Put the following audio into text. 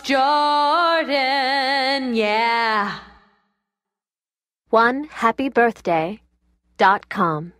Jordan, yeah. One happy birthday dot com.